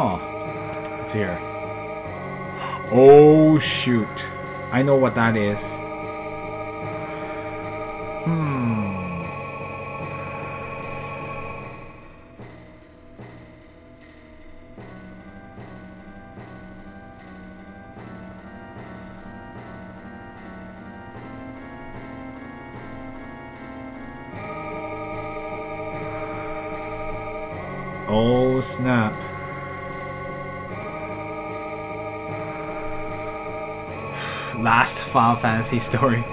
Huh. It's here. Oh, shoot. I know what that is. Hmm. Oh, snap. Last Final Fantasy story.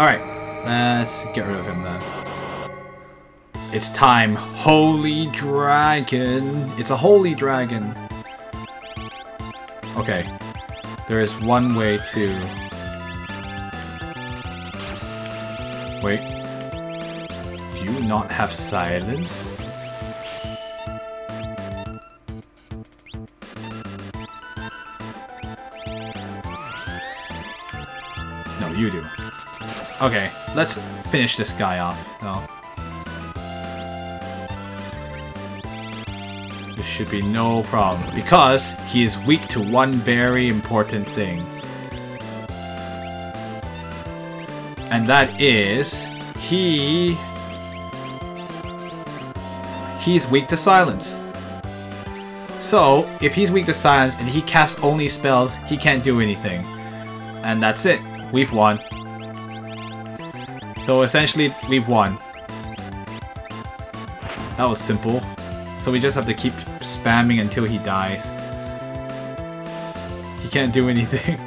Alright, let's get rid of him then. It's time. Holy dragon. It's a holy dragon. Okay. There is one way to... Wait. Do you not have silence? No, you do. Okay, let's finish this guy off, though. This should be no problem, because he is weak to one very important thing. And that is, he... He's weak to silence. So, if he's weak to silence and he casts only spells, he can't do anything. And that's it. We've won. So essentially, we've won. That was simple. So we just have to keep spamming until he dies. He can't do anything.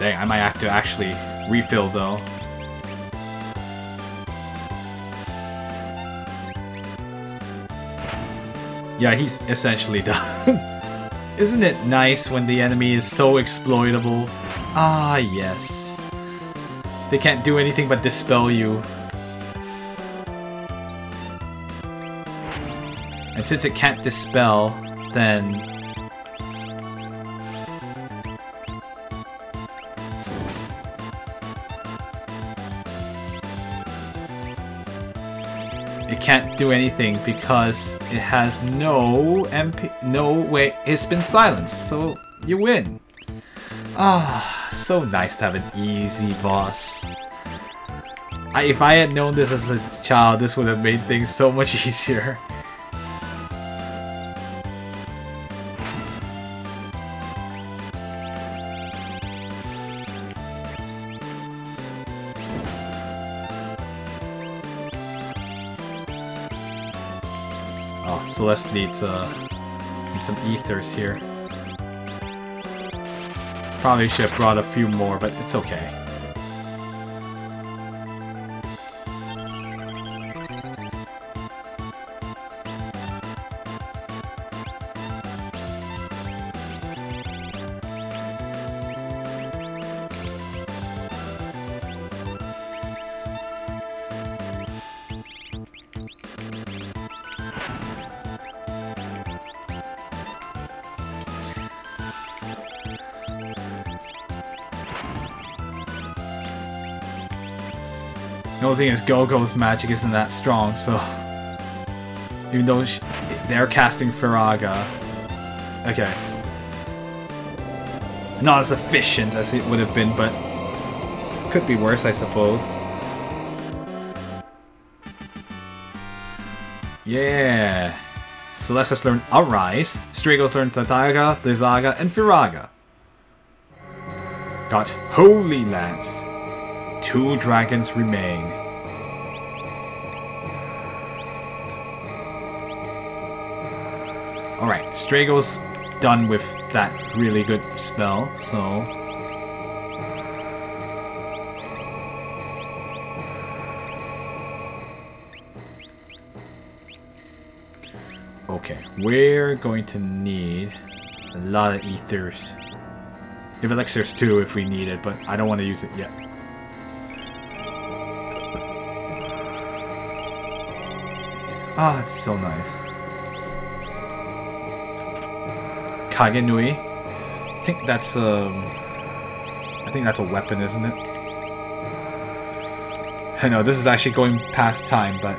Dang, I might have to actually refill though. Yeah, he's essentially done. Isn't it nice when the enemy is so exploitable? Ah, yes. They can't do anything but dispel you. And since it can't dispel, then... It can't do anything because it has no MP... No, wait, it's been silenced, so you win. Ah, so nice to have an easy boss. I, if I had known this as a child, this would have made things so much easier. Oh, Celeste needs, uh, needs some ethers here. Probably should have brought a few more, but it's okay. The only thing is Go-Go's magic isn't that strong, so... Even though she, they're casting Firaga. Okay. Not as efficient as it would have been, but... Could be worse, I suppose. Yeah! Celeste learned Arise, Strago's learned Thundaga, Blizzaga, and Firaga. Got Holy Lance. Two dragons remain. Alright, Strago's done with that really good spell, so Okay, we're going to need a lot of ethers. We have elixirs too if we need it, but I don't want to use it yet. Ah, oh, it's so nice. Kagenui. I think that's um I think that's a weapon, isn't it? I know this is actually going past time, but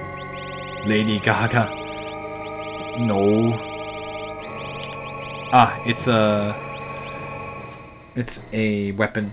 Lady Gaga. No. Ah, it's a it's a weapon.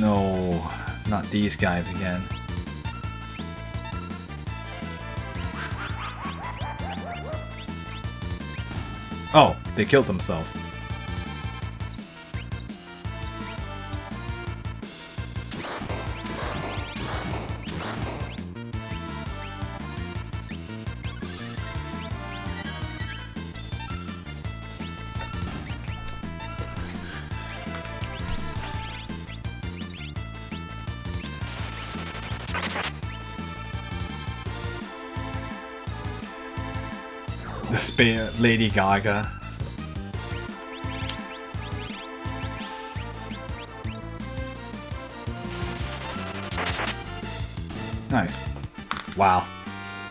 No, not these guys again. Oh, they killed themselves. The Lady Gaga. Nice. Wow.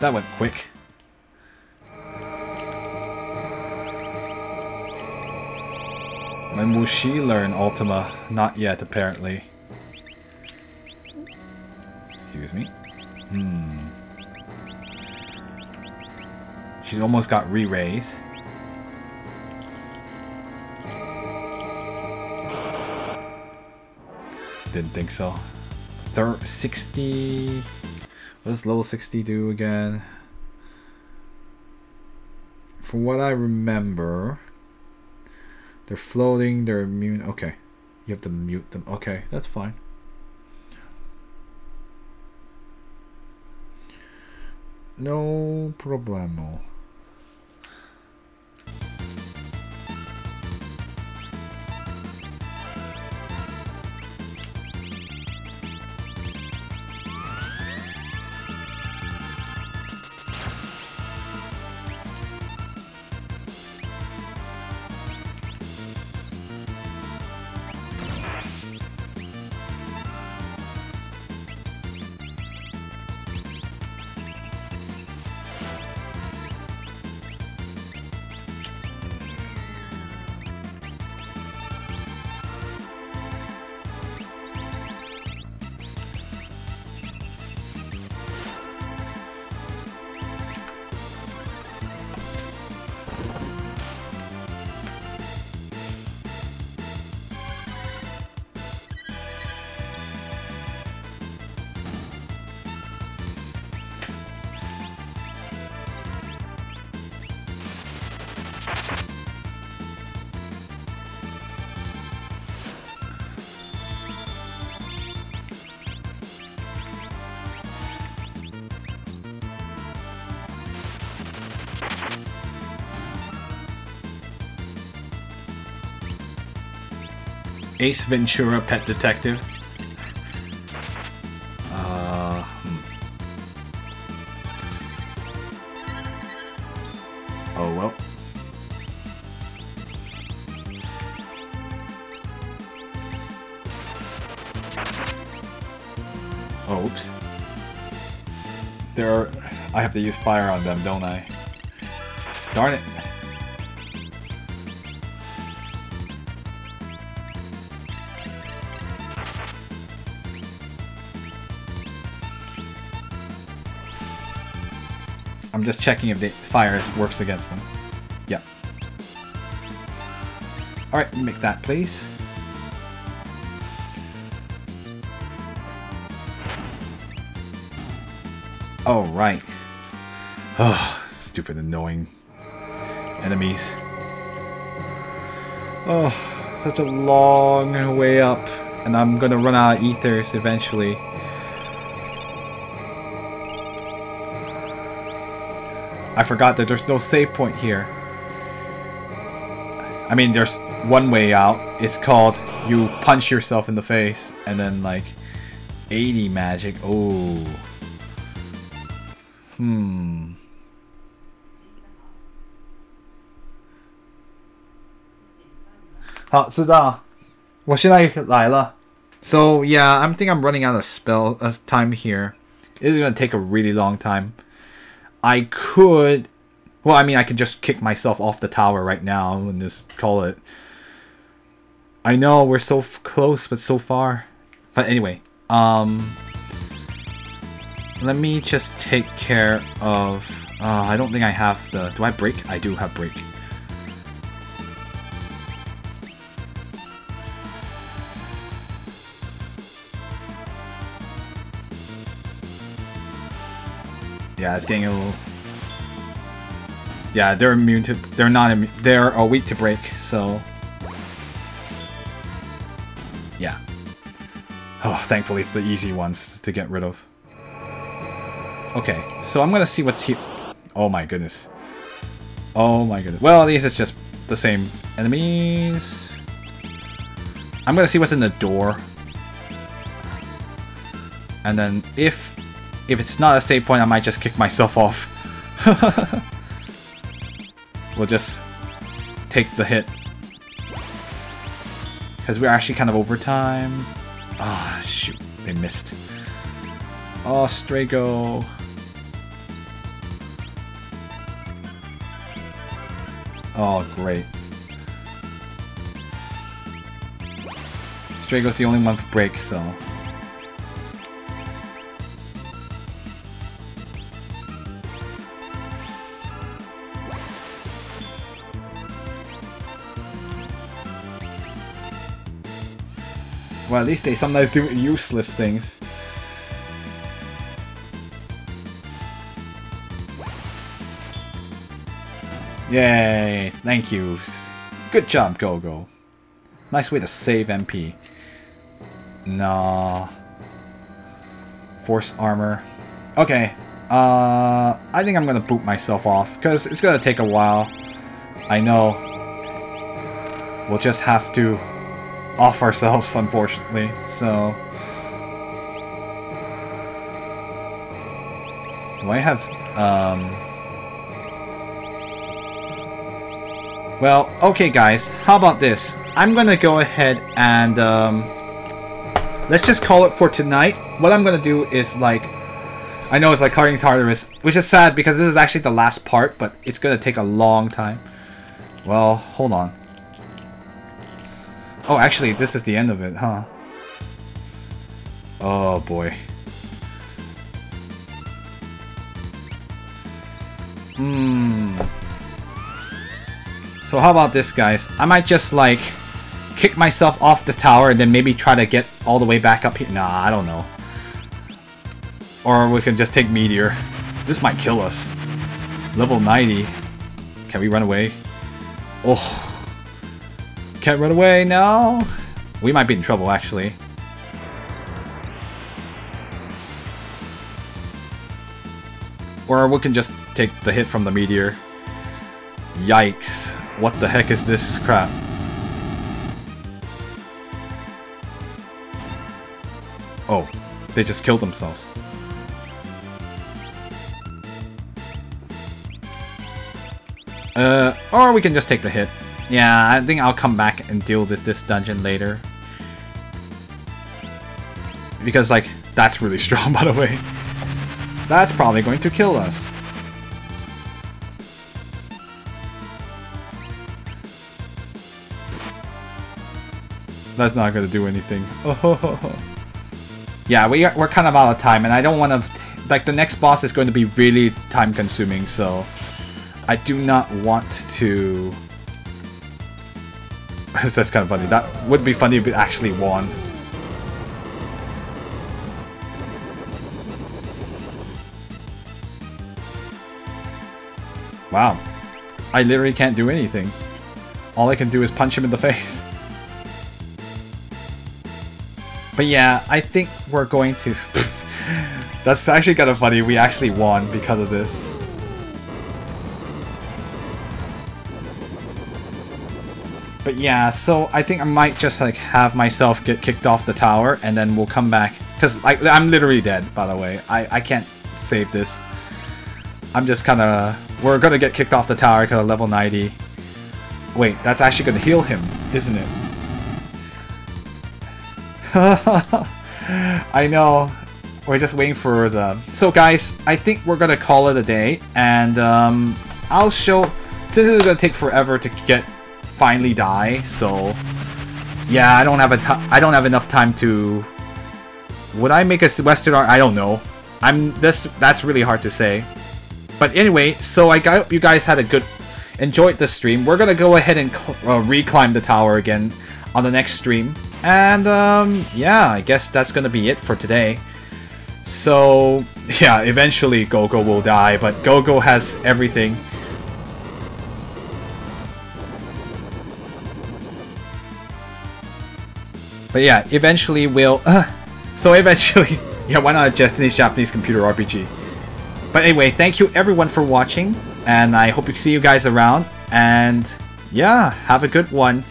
That went quick. When will she learn Ultima? Not yet, apparently. She's almost got re-raise. Didn't think so. Thir 60... What does level 60 do again? From what I remember... They're floating, they're immune... Okay. You have to mute them. Okay, that's fine. No problemo. Ace Ventura Pet Detective. Uh, hmm. Oh well. Oh, oops. There. I have to use fire on them, don't I? Darn it. I'm just checking if the fire works against them. Yep. Alright, make that please. Oh, right. Oh, stupid annoying enemies. Oh, such a long way up. And I'm gonna run out of ethers eventually. I forgot that there's no save point here. I mean, there's one way out. It's called you punch yourself in the face and then like 80 magic. Oh. Hmm. So yeah, I'm think I'm running out of spell of time here. It's gonna take a really long time. I could, well, I mean, I could just kick myself off the tower right now and just call it. I know we're so close, but so far. But anyway, um, let me just take care of. Uh, I don't think I have the. Do I break? I do have break. Yeah, it's getting a little. Yeah, they're immune to. They're not immune. They're a weak to break, so. Yeah. Oh, thankfully it's the easy ones to get rid of. Okay, so I'm gonna see what's here. Oh my goodness. Oh my goodness. Well, at least it's just the same enemies. I'm gonna see what's in the door. And then if if it's not a save point, I might just kick myself off. we'll just take the hit. Because we're actually kind of over time. Ah, oh, shoot. They missed. Oh, Strago. Oh, great. Strago's the only one for break, so... Well, at least they sometimes do useless things. Yay! Thank you. Good job, Go-Go. Nice way to save MP. Nah. Force armor. Okay. Uh, I think I'm gonna boot myself off, because it's gonna take a while. I know. We'll just have to off ourselves, unfortunately, so... Do I have, um... Well, okay guys, how about this? I'm gonna go ahead and, um... Let's just call it for tonight. What I'm gonna do is, like... I know it's like covering Tartarus, which is sad because this is actually the last part, but it's gonna take a long time. Well, hold on. Oh, actually, this is the end of it, huh? Oh, boy. Hmm. So how about this, guys? I might just, like, kick myself off the tower and then maybe try to get all the way back up here. Nah, I don't know. Or we can just take Meteor. This might kill us. Level 90. Can we run away? Oh. Can't run away now. We might be in trouble, actually. Or we can just take the hit from the meteor. Yikes. What the heck is this crap? Oh, they just killed themselves. Uh, or we can just take the hit. Yeah, I think I'll come back and deal with this dungeon later. Because, like, that's really strong, by the way. That's probably going to kill us. That's not going to do anything. Oh. Yeah, we are, we're kind of out of time, and I don't want to... Like, the next boss is going to be really time-consuming, so... I do not want to That's kind of funny. That would be funny if it actually won. Wow. I literally can't do anything. All I can do is punch him in the face. But yeah, I think we're going to... That's actually kind of funny. We actually won because of this. But yeah, so I think I might just like have myself get kicked off the tower and then we'll come back. Because I'm literally dead, by the way. I, I can't save this. I'm just kind of... We're going to get kicked off the tower because of level 90. Wait, that's actually going to heal him, isn't it? I know. We're just waiting for the... So guys, I think we're going to call it a day. And um, I'll show... Since is going to take forever to get finally die, so... Yeah, I don't have a I don't have enough time to... Would I make a Western art? I don't know. I'm this. That's really hard to say. But anyway, so I got you guys had a good, enjoyed the stream. We're gonna go ahead and uh, reclimb the tower again on the next stream. And um, yeah, I guess that's gonna be it for today. So yeah, eventually Gogo will die, but Gogo has everything. But yeah, eventually we'll... Uh, so eventually... yeah, why not a Japanese Japanese computer RPG? But anyway, thank you everyone for watching, and I hope to see you guys around, and yeah, have a good one.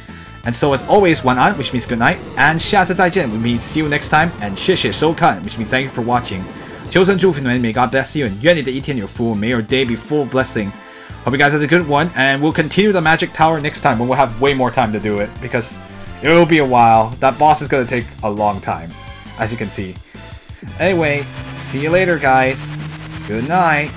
And so as always, one on, which means good night, and 下次再见, which means see you next time, and 谢谢收看, which means thank you for watching. 求神祝福你们, may God bless you, and 愿你的一天有福, may your day be full of blessing. Hope you guys had a good one, and we'll continue the Magic Tower next time when we'll have way more time to do it, because it will be a while. That boss is going to take a long time, as you can see. Anyway, see you later, guys. Good night.